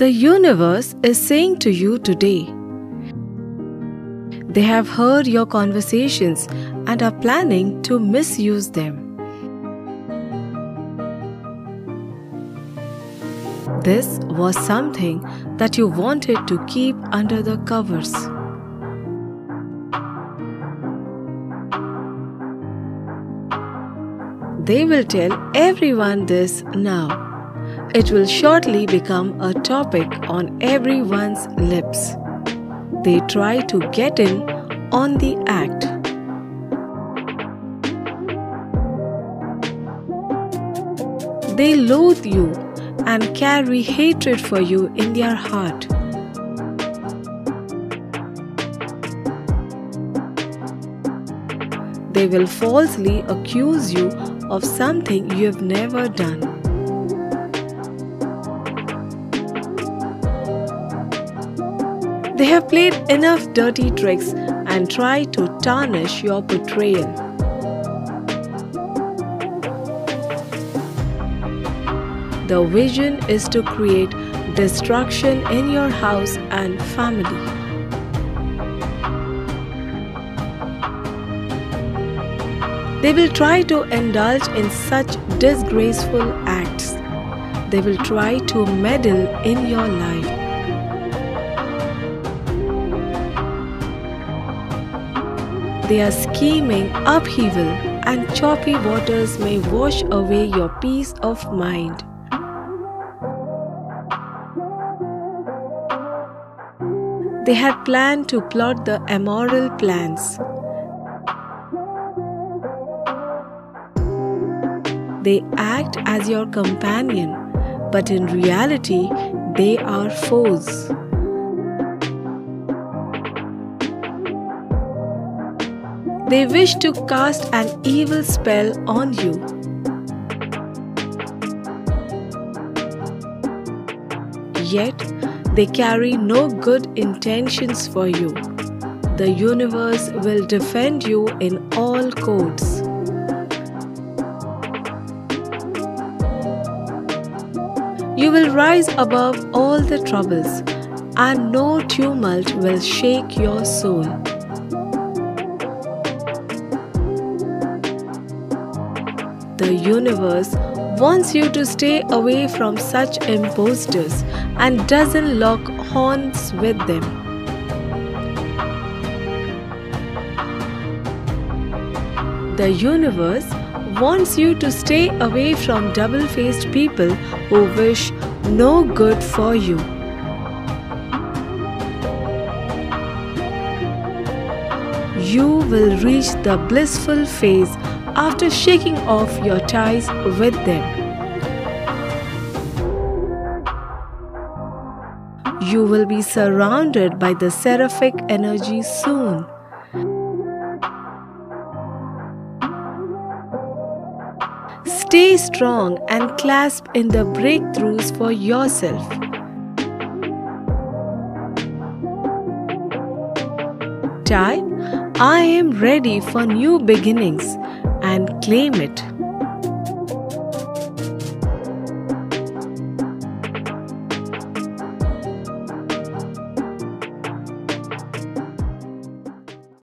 The universe is saying to you today. They have heard your conversations and are planning to misuse them. This was something that you wanted to keep under the covers. They will tell everyone this now. It will shortly become a topic on everyone's lips. They try to get in on the act. They loathe you and carry hatred for you in their heart. They will falsely accuse you of something you have never done. They have played enough dirty tricks and try to tarnish your portrayal. The vision is to create destruction in your house and family. They will try to indulge in such disgraceful acts. They will try to meddle in your life. They are scheming upheaval, and choppy waters may wash away your peace of mind. They had planned to plot the immoral plans. They act as your companion, but in reality, they are foes. They wish to cast an evil spell on you. Yet, they carry no good intentions for you. The universe will defend you in all courts. You will rise above all the troubles, and no tumult will shake your soul. The universe wants you to stay away from such impostors and doesn't lock horns with them. The universe wants you to stay away from double faced people who wish no good for you. You will reach the blissful phase after shaking off your ties with them. You will be surrounded by the seraphic energy soon. Stay strong and clasp in the breakthroughs for yourself. Type I am ready for new beginnings claim it.